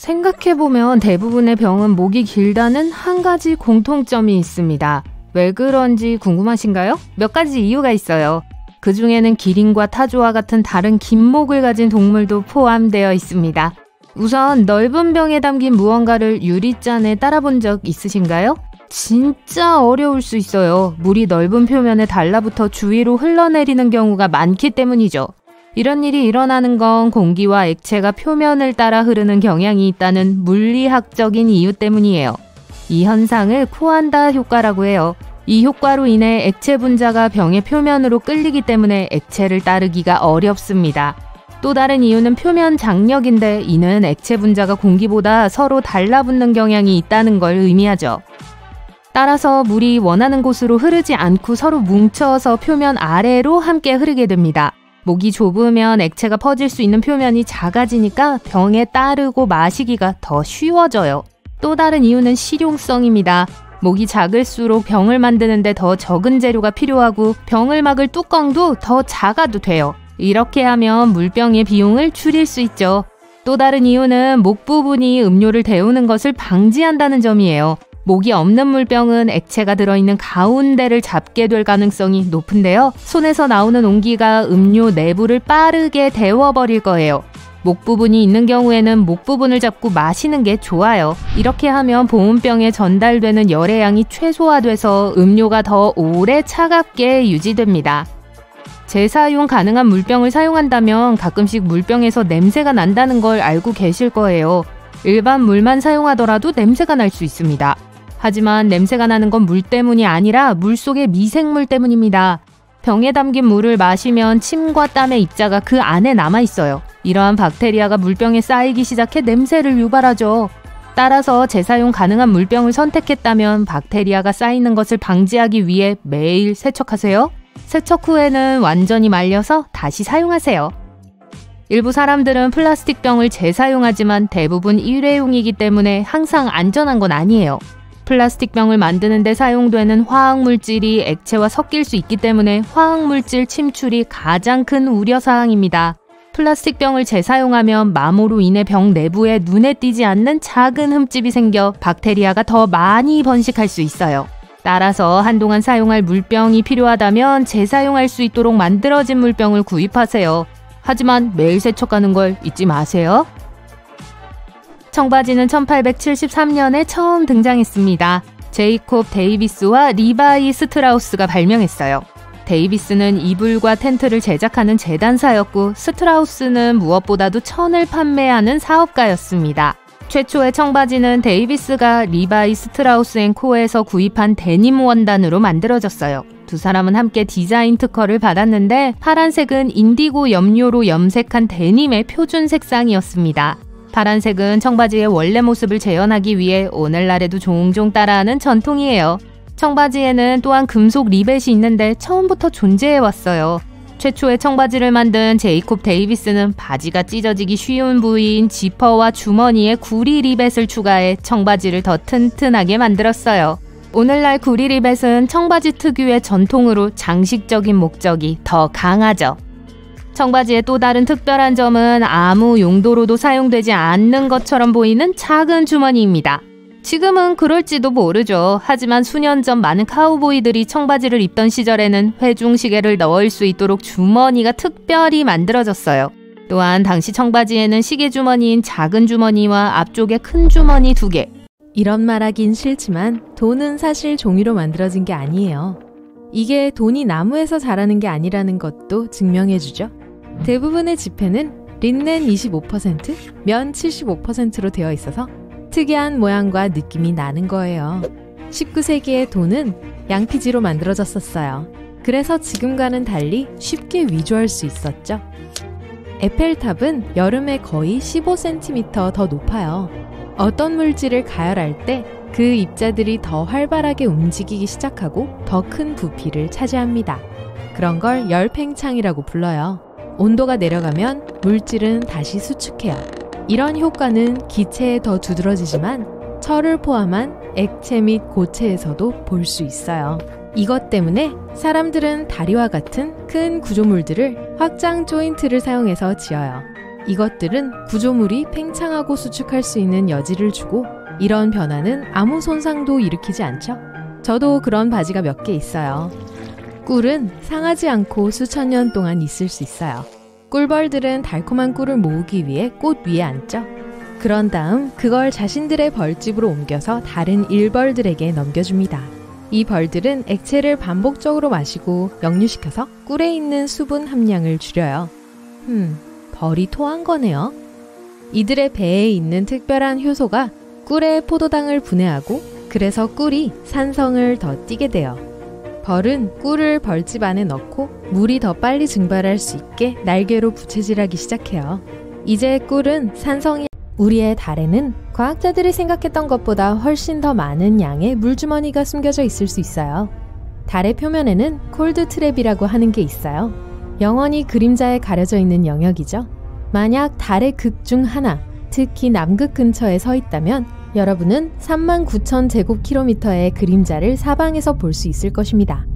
생각해보면 대부분의 병은 목이 길다는 한 가지 공통점이 있습니다. 왜 그런지 궁금하신가요? 몇 가지 이유가 있어요. 그 중에는 기린과 타조와 같은 다른 긴 목을 가진 동물도 포함되어 있습니다. 우선 넓은 병에 담긴 무언가를 유리잔에 따라본 적 있으신가요? 진짜 어려울 수 있어요. 물이 넓은 표면에 달라붙어 주위로 흘러내리는 경우가 많기 때문이죠. 이런 일이 일어나는 건 공기와 액체가 표면을 따라 흐르는 경향이 있다는 물리학적인 이유 때문이에요. 이 현상을 코안다 효과라고 해요. 이 효과로 인해 액체 분자가 병의 표면으로 끌리기 때문에 액체를 따르기가 어렵습니다. 또 다른 이유는 표면 장력인데 이는 액체 분자가 공기보다 서로 달라붙는 경향이 있다는 걸 의미하죠. 따라서 물이 원하는 곳으로 흐르지 않고 서로 뭉쳐서 표면 아래로 함께 흐르게 됩니다. 목이 좁으면 액체가 퍼질 수 있는 표면이 작아지니까 병에 따르고 마시기가 더 쉬워져요. 또 다른 이유는 실용성입니다. 목이 작을수록 병을 만드는데 더 적은 재료가 필요하고 병을 막을 뚜껑도 더 작아도 돼요. 이렇게 하면 물병의 비용을 줄일 수 있죠. 또 다른 이유는 목 부분이 음료를 데우는 것을 방지한다는 점이에요. 목이 없는 물병은 액체가 들어있는 가운데를 잡게 될 가능성이 높은데요. 손에서 나오는 온기가 음료 내부를 빠르게 데워버릴 거예요. 목 부분이 있는 경우에는 목 부분을 잡고 마시는 게 좋아요. 이렇게 하면 보온병에 전달되는 열의 양이 최소화돼서 음료가 더 오래 차갑게 유지됩니다. 재사용 가능한 물병을 사용한다면 가끔씩 물병에서 냄새가 난다는 걸 알고 계실 거예요. 일반 물만 사용하더라도 냄새가 날 수 있습니다. 하지만 냄새가 나는 건 물 때문이 아니라 물 속의 미생물 때문입니다. 병에 담긴 물을 마시면 침과 땀의 입자가 그 안에 남아 있어요. 이러한 박테리아가 물병에 쌓이기 시작해 냄새를 유발하죠. 따라서 재사용 가능한 물병을 선택했다면 박테리아가 쌓이는 것을 방지하기 위해 매일 세척하세요. 세척 후에는 완전히 말려서 다시 사용하세요. 일부 사람들은 플라스틱 병을 재사용하지만 대부분 일회용이기 때문에 항상 안전한 건 아니에요. 플라스틱 병을 만드는 데 사용되는 화학물질이 액체와 섞일 수 있기 때문에 화학물질 침출이 가장 큰 우려사항입니다. 플라스틱 병을 재사용하면 마모로 인해 병 내부에 눈에 띄지 않는 작은 흠집이 생겨 박테리아가 더 많이 번식할 수 있어요. 따라서 한동안 사용할 물병이 필요하다면 재사용할 수 있도록 만들어진 물병을 구입하세요. 하지만 매일 세척하는 걸 잊지 마세요. 청바지는 1873년에 처음 등장했습니다. 제이콥 데이비스와 리바이 스트라우스가 발명했어요. 데이비스는 이불과 텐트를 제작하는 재단사였고 스트라우스는 무엇보다도 천을 판매하는 사업가였습니다. 최초의 청바지는 데이비스가 리바이 스트라우스 앤 코에서 구입한 데님 원단으로 만들어졌어요. 두 사람은 함께 디자인 특허를 받았는데 파란색은 인디고 염료로 염색한 데님의 표준 색상이었습니다. 파란색은 청바지의 원래 모습을 재현하기 위해 오늘날에도 종종 따라하는 전통이에요. 청바지에는 또한 금속 리벳이 있는데 처음부터 존재해 왔어요. 최초의 청바지를 만든 제이콥 데이비스는 바지가 찢어지기 쉬운 부위인 지퍼와 주머니에 구리 리벳을 추가해 청바지를 더 튼튼하게 만들었어요. 오늘날 구리 리벳은 청바지 특유의 전통으로 장식적인 목적이 더 강하죠. 청바지의 또 다른 특별한 점은 아무 용도로도 사용되지 않는 것처럼 보이는 작은 주머니입니다. 지금은 그럴지도 모르죠. 하지만 수년 전 많은 카우보이들이 청바지를 입던 시절에는 회중시계를 넣을 수 있도록 주머니가 특별히 만들어졌어요. 또한 당시 청바지에는 시계 주머니인 작은 주머니와 앞쪽에 큰 주머니 두 개. 이런 말하긴 싫지만 돈은 사실 종이로 만들어진 게 아니에요. 이게 돈이 나무에서 자라는 게 아니라는 것도 증명해주죠. 대부분의 지폐는 린넨 25%, 면 75%로 되어 있어서 특이한 모양과 느낌이 나는 거예요. 19세기의 돈은 양피지로 만들어졌었어요. 그래서 지금과는 달리 쉽게 위조할 수 있었죠. 에펠탑은 여름에 거의 15cm 더 높아요. 어떤 물질을 가열할 때 그 입자들이 더 활발하게 움직이기 시작하고 더 큰 부피를 차지합니다. 그런 걸 열팽창이라고 불러요. 온도가 내려가면 물질은 다시 수축해요. 이런 효과는 기체에 더 두드러지지만 철을 포함한 액체 및 고체에서도 볼 수 있어요. 이것 때문에 사람들은 다리와 같은 큰 구조물들을 확장 조인트를 사용해서 지어요. 이것들은 구조물이 팽창하고 수축할 수 있는 여지를 주고 이런 변화는 아무 손상도 일으키지 않죠. 저도 그런 바지가 몇 개 있어요. 꿀은 상하지 않고 수천 년 동안 있을 수 있어요. 꿀벌들은 달콤한 꿀을 모으기 위해 꽃 위에 앉죠. 그런 다음 그걸 자신들의 벌집으로 옮겨서 다른 일벌들에게 넘겨줍니다. 이 벌들은 액체를 반복적으로 마시고 역류시켜서 꿀에 있는 수분 함량을 줄여요. 흠, 벌이 토한 거네요. 이들의 배에 있는 특별한 효소가 꿀에 포도당을 분해하고 그래서 꿀이 산성을 더 띠게 돼요. 벌은 꿀을 벌집 안에 넣고 물이 더 빨리 증발할 수 있게 날개로 부채질하기 시작해요. 이제 꿀은 산성이 우리의 달에는 과학자들이 생각했던 것보다 훨씬 더 많은 양의 물주머니가 숨겨져 있을 수 있어요. 달의 표면에는 콜드 트랩이라고 하는 게 있어요. 영원히 그림자에 가려져 있는 영역이죠. 만약 달의 극 중 하나, 특히 남극 근처에 서 있다면 여러분은 3만 9천 제곱킬로미터의 그림자를 사방에서 볼 수 있을 것입니다.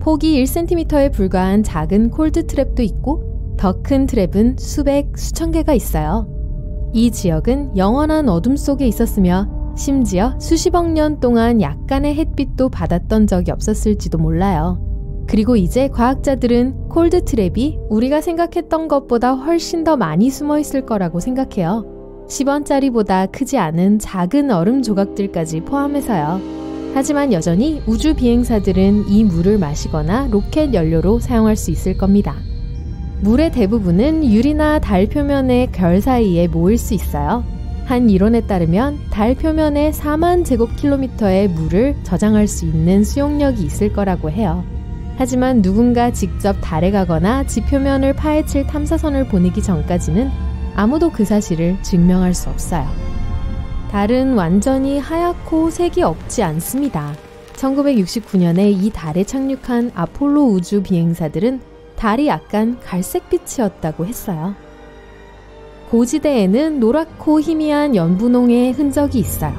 폭이 1cm에 불과한 작은 콜드 트랩도 있고 더 큰 트랩은 수백, 수천 개가 있어요. 이 지역은 영원한 어둠 속에 있었으며 심지어 수십억 년 동안 약간의 햇빛도 받았던 적이 없었을지도 몰라요. 그리고 이제 과학자들은 콜드 트랩이 우리가 생각했던 것보다 훨씬 더 많이 숨어 있을 거라고 생각해요. 10원짜리보다 크지 않은 작은 얼음 조각들까지 포함해서요. 하지만 여전히 우주 비행사들은 이 물을 마시거나 로켓 연료로 사용할 수 있을 겁니다. 물의 대부분은 유리나 달 표면의 결 사이에 모일 수 있어요. 한 이론에 따르면 달 표면에 4만 제곱킬로미터의 물을 저장할 수 있는 수용력이 있을 거라고 해요. 하지만 누군가 직접 달에 가거나 지표면을 파헤칠 탐사선을 보내기 전까지는 아무도 그 사실을 증명할 수 없어요. 달은 완전히 하얗고 색이 없지 않습니다. 1969년에 이 달에 착륙한 아폴로 우주 비행사들은 달이 약간 갈색빛이었다고 했어요. 고지대에는 노랗고 희미한 연분홍의 흔적이 있어요.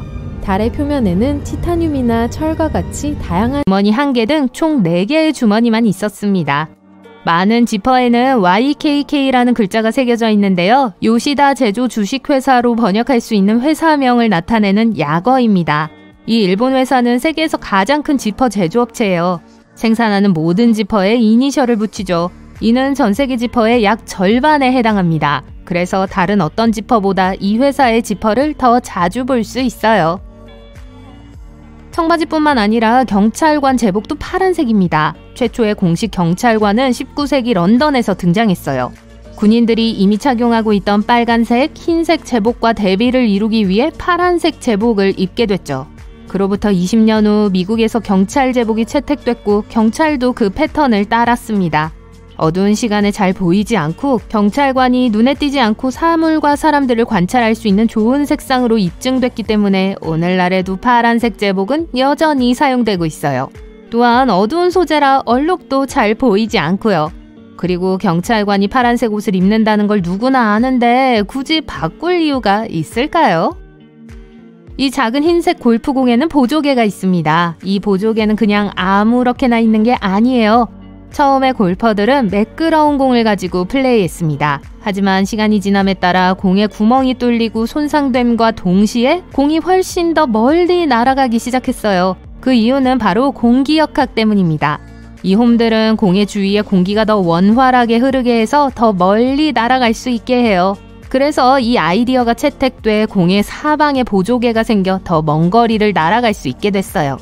달의 표면에는 티타늄이나 철과 같이 다양한 주머니 한 개 등 총 4개의 주머니만 있었습니다. 많은 지퍼에는 YKK라는 글자가 새겨져 있는데요. 요시다 제조 주식회사로 번역할 수 있는 회사명을 나타내는 약어입니다. 이 일본 회사는 세계에서 가장 큰 지퍼 제조업체예요. 생산하는 모든 지퍼에 이니셜을 붙이죠. 이는 전 세계 지퍼의 약 절반에 해당합니다. 그래서 다른 어떤 지퍼보다 이 회사의 지퍼를 더 자주 볼 수 있어요. 청바지뿐만 아니라 경찰관 제복도 파란색입니다. 최초의 공식 경찰관은 19세기 런던에서 등장했어요. 군인들이 이미 착용하고 있던 빨간색, 흰색 제복과 대비를 이루기 위해 파란색 제복을 입게 됐죠. 그로부터 20년 후 미국에서 경찰 제복이 채택됐고 경찰도 그 패턴을 따랐습니다. 어두운 시간에 잘 보이지 않고 경찰관이 눈에 띄지 않고 사물과 사람들을 관찰할 수 있는 좋은 색상으로 입증됐기 때문에 오늘날에도 파란색 제복은 여전히 사용되고 있어요. 또한 어두운 소재라 얼룩도 잘 보이지 않고요. 그리고 경찰관이 파란색 옷을 입는다는 걸 누구나 아는데 굳이 바꿀 이유가 있을까요? 이 작은 흰색 골프공에는 보조개가 있습니다. 이 보조개는 그냥 아무렇게나 있는 게 아니에요. 처음에 골퍼들은 매끄러운 공을 가지고 플레이했습니다. 하지만 시간이 지남에 따라 공에 구멍이 뚫리고 손상됨과 동시에 공이 훨씬 더 멀리 날아가기 시작했어요. 그 이유는 바로 공기역학 때문입니다. 이 홈들은 공의 주위에 공기가 더 원활하게 흐르게 해서 더 멀리 날아갈 수 있게 해요. 그래서 이 아이디어가 채택돼 공의 사방에 보조개가 생겨 더 먼 거리를 날아갈 수 있게 됐어요.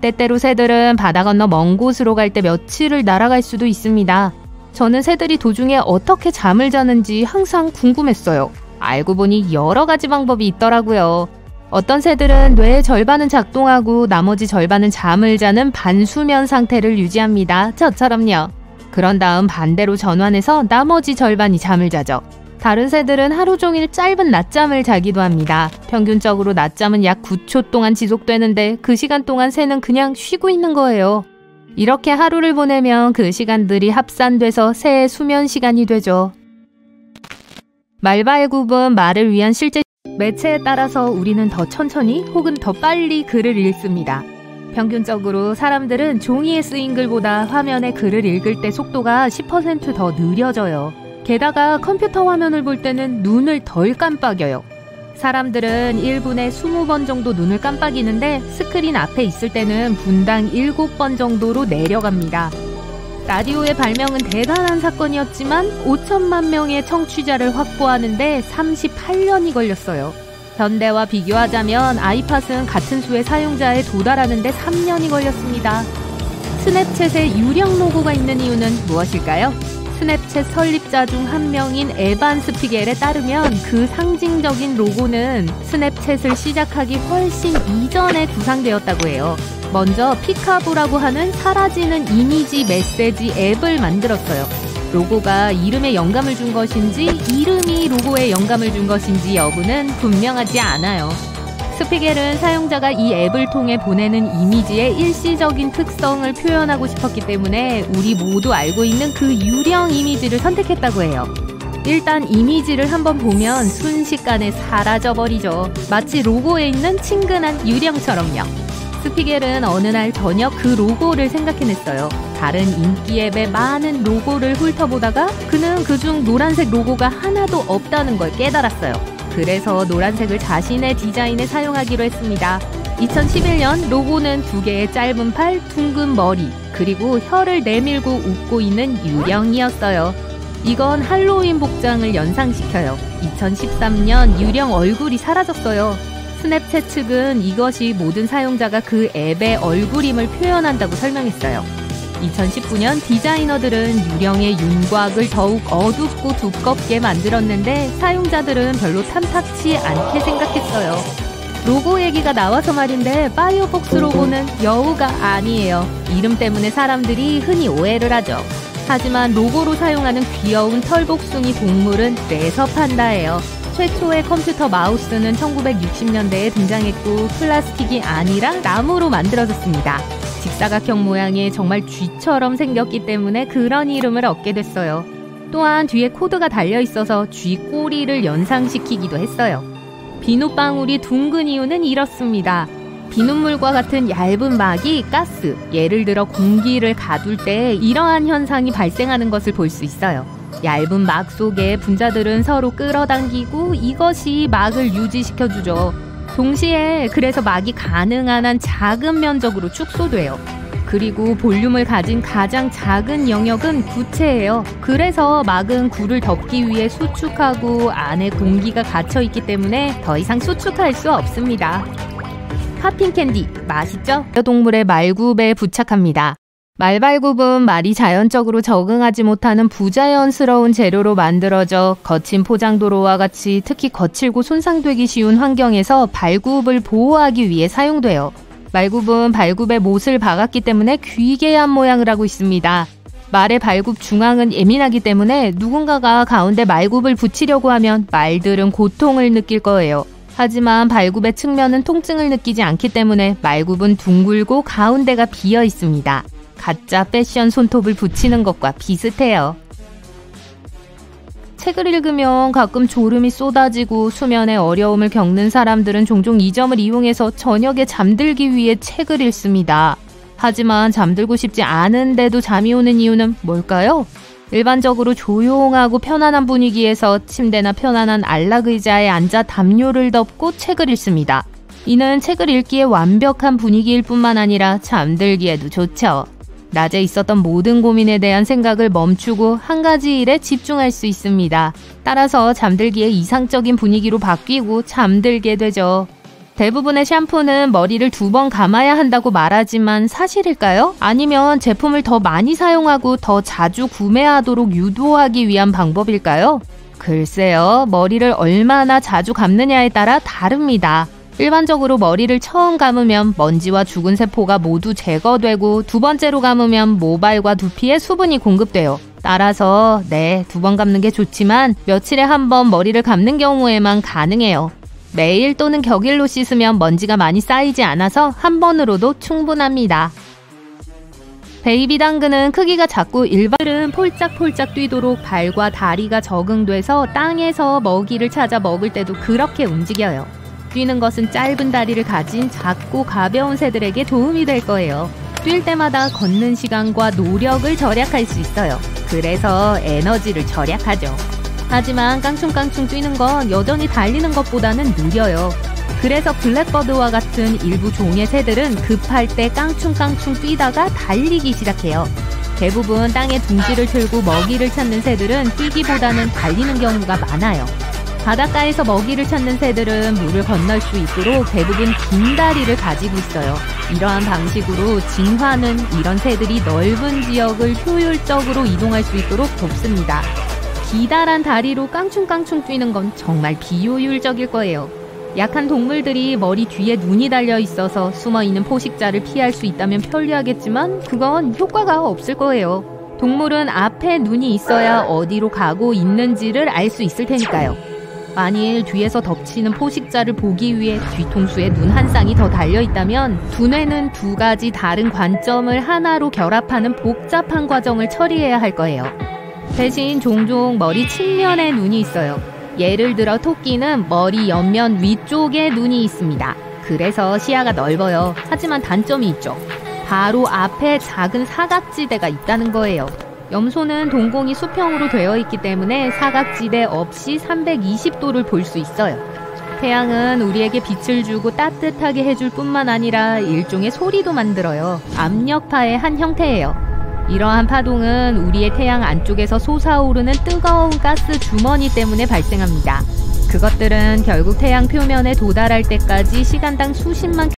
때때로 새들은 바다 건너 먼 곳으로 갈 때 며칠을 날아갈 수도 있습니다. 저는 새들이 도중에 어떻게 잠을 자는지 항상 궁금했어요. 알고 보니 여러 가지 방법이 있더라고요. 어떤 새들은 뇌의 절반은 작동하고 나머지 절반은 잠을 자는 반수면 상태를 유지합니다. 저처럼요. 그런 다음 반대로 전환해서 나머지 절반이 잠을 자죠. 다른 새들은 하루 종일 짧은 낮잠을 자기도 합니다. 평균적으로 낮잠은 약 9초 동안 지속되는데 그 시간 동안 새는 그냥 쉬고 있는 거예요. 이렇게 하루를 보내면 그 시간들이 합산돼서 새의 수면 시간이 되죠. 말발굽은 말을 위한 실제 매체에 따라서 우리는 더 천천히 혹은 더 빨리 글을 읽습니다. 평균적으로 사람들은 종이에 쓰인 글보다 화면에 글을 읽을 때 속도가 10%더 느려져요. 게다가 컴퓨터 화면을 볼 때는 눈을 덜 깜빡여요. 사람들은 1분에 20번 정도 눈을 깜빡이는데 스크린 앞에 있을 때는 분당 7번 정도로 내려갑니다. 라디오의 발명은 대단한 사건이었지만 5천만 명의 청취자를 확보하는데 38년이 걸렸어요. 현대와 비교하자면 아이팟은 같은 수의 사용자에 도달하는데 3년이 걸렸습니다. 스냅챗에 유령 로고가 있는 이유는 무엇일까요? 스냅챗 설립자 중 한 명인 에반 스피겔에 따르면 그 상징적인 로고는 스냅챗을 시작하기 훨씬 이전에 구상되었다고 해요. 먼저 피카부라고 하는 사라지는 이미지 메시지 앱을 만들었어요. 로고가 이름에 영감을 준 것인지 이름이 로고에 영감을 준 것인지 여부는 분명하지 않아요. 스피겔은 사용자가 이 앱을 통해 보내는 이미지의 일시적인 특성을 표현하고 싶었기 때문에 우리 모두 알고 있는 그 유령 이미지를 선택했다고 해요. 일단 이미지를 한번 보면 순식간에 사라져버리죠. 마치 로고에 있는 친근한 유령처럼요. 스피겔은 어느 날 저녁 그 로고를 생각해냈어요. 다른 인기 앱의 많은 로고를 훑어보다가 그는 그중 노란색 로고가 하나도 없다는 걸 깨달았어요. 그래서 노란색을 자신의 디자인에 사용하기로 했습니다. 2011년 로고는 두 개의 짧은 팔, 둥근 머리, 그리고 혀를 내밀고 웃고 있는 유령이었어요. 이건 할로윈 복장을 연상시켜요. 2013년 유령 얼굴이 사라졌어요. 스냅챗 측은 이것이 모든 사용자가 그 앱의 얼굴임을 표현한다고 설명했어요. 2019년 디자이너들은 유령의 윤곽을 더욱 어둡고 두껍게 만들었는데 사용자들은 별로 탐탁치 않게 생각했어요. 로고 얘기가 나와서 말인데 파이어폭스 로고는 여우가 아니에요. 이름 때문에 사람들이 흔히 오해를 하죠. 하지만 로고로 사용하는 귀여운 털복숭이 동물은 레서판다예요. 최초의 컴퓨터 마우스는 1960년대에 등장했고 플라스틱이 아니라 나무로 만들어졌습니다. 직사각형 모양의 정말 쥐처럼 생겼기 때문에 그런 이름을 얻게 됐어요. 또한 뒤에 코드가 달려 있어서 쥐 꼬리를 연상시키기도 했어요. 비눗방울이 둥근 이유는 이렇습니다. 비눗물과 같은 얇은 막이 가스, 예를 들어 공기를 가둘 때 이러한 현상이 발생하는 것을 볼 수 있어요. 얇은 막 속에 분자들은 서로 끌어당기고 이것이 막을 유지시켜주죠. 동시에 그래서 막이 가능한 한 작은 면적으로 축소돼요. 그리고 볼륨을 가진 가장 작은 영역은 구체예요. 그래서 막은 굴을 덮기 위해 수축하고 안에 공기가 갇혀 있기 때문에 더 이상 수축할 수 없습니다. 팝핑 캔디 맛있죠? 동물의 말굽에 부착합니다. 말발굽은 말이 자연적으로 적응하지 못하는 부자연스러운 재료로 만들어져 거친 포장도로와 같이 특히 거칠고 손상되기 쉬운 환경에서 발굽을 보호하기 위해 사용돼요. 말굽은 발굽에 못을 박았기 때문에 귀개한 모양을 하고 있습니다. 말의 발굽 중앙은 예민하기 때문에 누군가가 가운데 말굽을 붙이려고 하면 말들은 고통을 느낄 거예요. 하지만 발굽의 측면은 통증을 느끼지 않기 때문에 말굽은 둥글고 가운데가 비어 있습니다. 가짜 패션 손톱을 붙이는 것과 비슷해요. 책을 읽으면 가끔 졸음이 쏟아지고 수면에 어려움을 겪는 사람들은 종종 이 점을 이용해서 저녁에 잠들기 위해 책을 읽습니다. 하지만 잠들고 싶지 않은데도 잠이 오는 이유는 뭘까요? 일반적으로 조용하고 편안한 분위기에서 침대나 편안한 안락 의자에 앉아 담요를 덮고 책을 읽습니다. 이는 책을 읽기에 완벽한 분위기일 뿐만 아니라 잠들기에도 좋죠. 낮에 있었던 모든 고민에 대한 생각을 멈추고 한 가지 일에 집중할 수 있습니다. 따라서 잠들기에 이상적인 분위기로 바뀌고 잠들게 되죠. 대부분의 샴푸는 머리를 두 번 감아야 한다고 말하지만 사실일까요? 아니면 제품을 더 많이 사용하고 더 자주 구매하도록 유도하기 위한 방법일까요? 글쎄요, 머리를 얼마나 자주 감느냐에 따라 다릅니다. 일반적으로 머리를 처음 감으면 먼지와 죽은 세포가 모두 제거되고 두 번째로 감으면 모발과 두피에 수분이 공급돼요. 따라서 네, 두 번 감는 게 좋지만 며칠에 한 번 머리를 감는 경우에만 가능해요. 매일 또는 격일로 씻으면 먼지가 많이 쌓이지 않아서 한 번으로도 충분합니다. baby 당근은 크기가 작고 일반은 폴짝폴짝 뛰도록 발과 다리가 적응돼서 땅에서 먹이를 찾아 먹을 때도 그렇게 움직여요. 뛰는 것은 짧은 다리를 가진 작고 가벼운 새들에게 도움이 될 거예요. 뛸 때마다 걷는 시간과 노력을 절약할 수 있어요. 그래서 에너지를 절약하죠. 하지만 깡충깡충 뛰는 건 여전히 달리는 것보다는 느려요. 그래서 블랙버드와 같은 일부 종의 새들은 급할 때 깡충깡충 뛰다가 달리기 시작해요. 대부분 땅에 둥지를 틀고 먹이를 찾는 새들은 뛰기보다는 달리는 경우가 많아요. 바닷가에서 먹이를 찾는 새들은 물을 건널 수 있도록 대부분 긴 다리를 가지고 있어요. 이러한 방식으로 진화는 이런 새들이 넓은 지역을 효율적으로 이동할 수 있도록 돕습니다. 기다란 다리로 깡충깡충 뛰는 건 정말 비효율적일 거예요. 약한 동물들이 머리 뒤에 눈이 달려 있어서 숨어 있는 포식자를 피할 수 있다면 편리하겠지만 그건 효과가 없을 거예요. 동물은 앞에 눈이 있어야 어디로 가고 있는지를 알 수 있을 테니까요. 만일 뒤에서 덮치는 포식자를 보기 위해 뒤통수에 눈 한 쌍이 더 달려 있다면 두뇌는 두 가지 다른 관점을 하나로 결합하는 복잡한 과정을 처리해야 할 거예요. 대신 종종 머리 측면에 눈이 있어요. 예를 들어 토끼는 머리 옆면 위쪽에 눈이 있습니다. 그래서 시야가 넓어요. 하지만 단점이 있죠. 바로 앞에 작은 사각지대가 있다는 거예요. 염소는 동공이 수평으로 되어 있기 때문에 사각지대 없이 320도를 볼 수 있어요. 태양은 우리에게 빛을 주고 따뜻하게 해줄 뿐만 아니라 일종의 소리도 만들어요. 압력파의 한 형태예요. 이러한 파동은 우리의 태양 안쪽에서 솟아오르는 뜨거운 가스 주머니 때문에 발생합니다. 그것들은 결국 태양 표면에 도달할 때까지 시간당 수십만